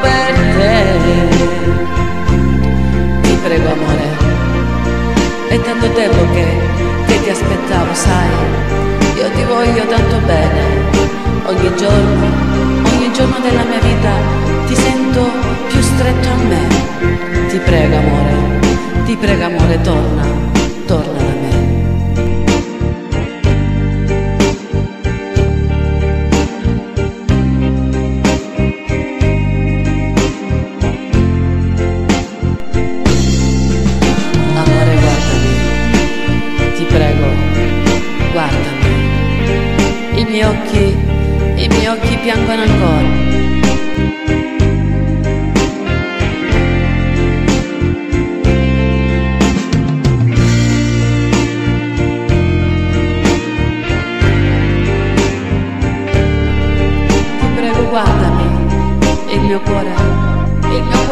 per te. Ti prego amore, è tanto tempo che, che ti aspettavo, sai, io ti voglio tanto bene, ogni giorno, ogni giorno della mia vita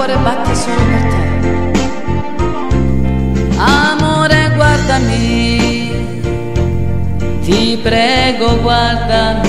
cuore batte solo per te. Amore, guardami, ti prego, guardami.